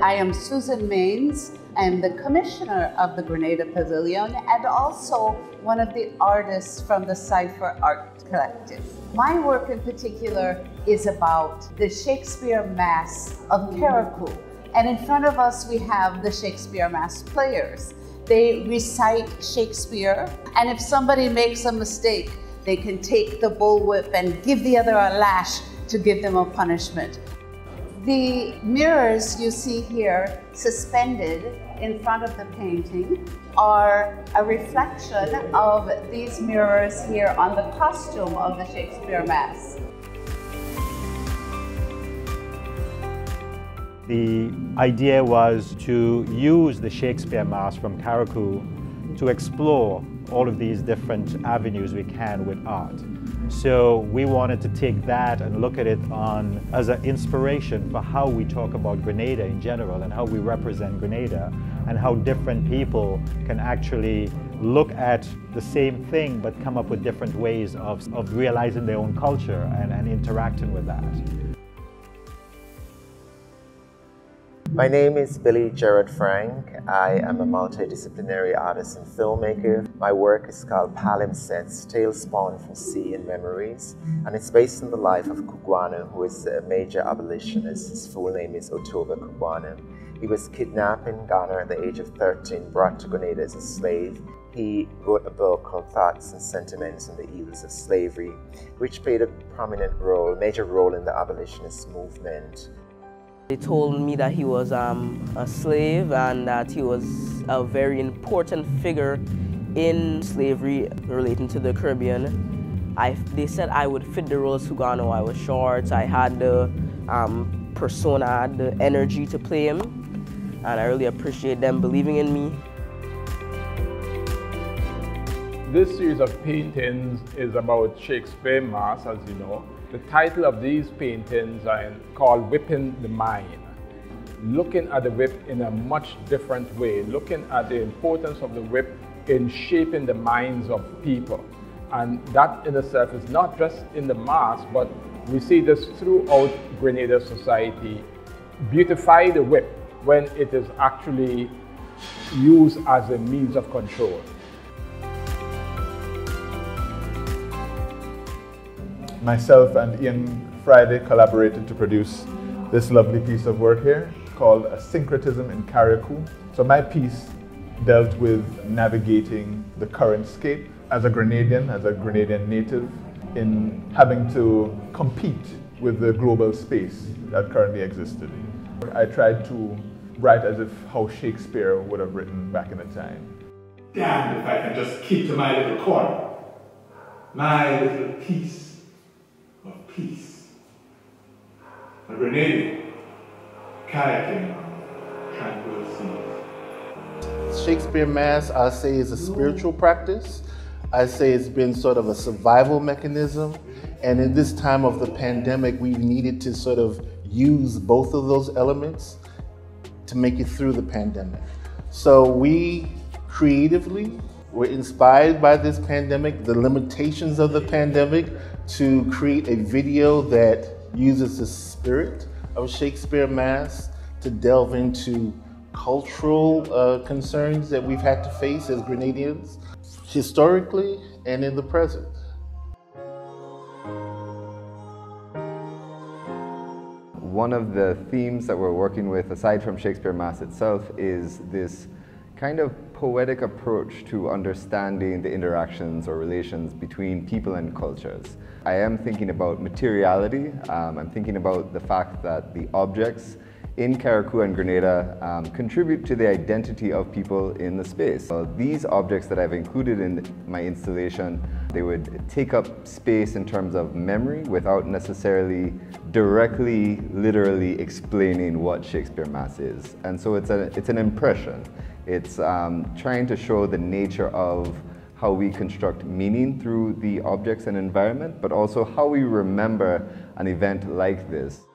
I am Susan Mains. I'm the commissioner of the Grenada Pavilion and also one of the artists from the Cypher Art Collective. My work in particular is about the Shakespeare Mass of Carriacou. And in front of us, we have the Shakespeare Mass players. They recite Shakespeare, and if somebody makes a mistake, they can take the bullwhip and give the other a lash to give them a punishment. The mirrors you see here suspended in front of the painting are a reflection of these mirrors here on the costume of the Shakespeare Mass. The idea was to use the Shakespeare Mass from Carriacou to explore all of these different avenues we can with art. So we wanted to take that and look at it on as an inspiration for how we talk about Grenada in general and how we represent Grenada and how different people can actually look at the same thing but come up with different ways of, of realizing their own culture and, and interacting with that. My name is Billy Gerard Frank. I am a multidisciplinary artist and filmmaker. My work is called Palimpsests, Tales Spawned from Sea and Memories, and it's based on the life of Cugoano, who is a major abolitionist. His full name is Ottobah Cugoano. He was kidnapped in Ghana at the age of 13, brought to Grenada as a slave. He wrote a book called Thoughts and Sentiments on the Evils of Slavery, which played a prominent role, major role in the abolitionist movement. They told me that he was um, a slave and that he was a very important figure in slavery relating to the Caribbean. I, they said I would fit the role of Cugoano. I was short, I had the um, persona, the energy to play him, and I really appreciate them believing in me. This series of paintings is about Shakespeare Mass, as you know. The title of these paintings are called Whipping the Mind. Looking at the whip in a much different way, looking at the importance of the whip in shaping the minds of people. And that in itself is not just in the mass, but we see this throughout Grenada society. Beautify the whip when it is actually used as a means of control. Myself and Ian Friday collaborated to produce this lovely piece of work here called A Syncretism in Carriacou. So my piece dealt with navigating the current scape as a Grenadian, as a Grenadian native, in having to compete with the global space that currently existed. I tried to write as if how Shakespeare would have written back in the time. Damned if I can just keep to my little corner, my little piece peace. A Grenadian kayaking tranquil seas. Shakespeare Mass, I say, is a spiritual practice. I say it's been sort of a survival mechanism. And in this time of the pandemic, we needed to sort of use both of those elements to make it through the pandemic. So we creatively were inspired by this pandemic, the limitations of the pandemic, to create a video that uses the spirit of Shakespeare Mass to delve into cultural uh, concerns that we've had to face as Grenadians, historically and in the present. One of the themes that we're working with, aside from Shakespeare Mass itself, is this kind of poetic approach to understanding the interactions or relations between people and cultures. I am thinking about materiality. Um, I'm thinking about the fact that the objects in Carriacou and Grenada um, contribute to the identity of people in the space. So these objects that I've included in my installation, they would take up space in terms of memory without necessarily directly, literally explaining what Shakespeare Mass is. And so it's, a, it's an impression. It's um, trying to show the nature of how we construct meaning through the objects and environment, but also how we remember an event like this.